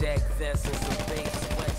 Jack is the some bass.